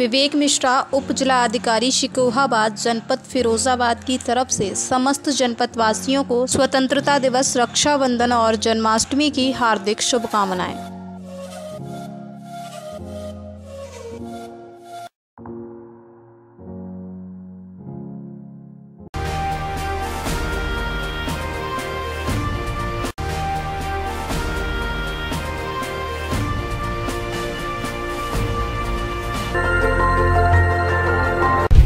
विवेक मिश्रा, उप जिलाधिकारी शिकोहाबाद, जनपद फिरोजाबाद की तरफ़ से समस्त जनपद वासियों को स्वतंत्रता दिवस, रक्षाबंधन और जन्माष्टमी की हार्दिक शुभकामनाएँ।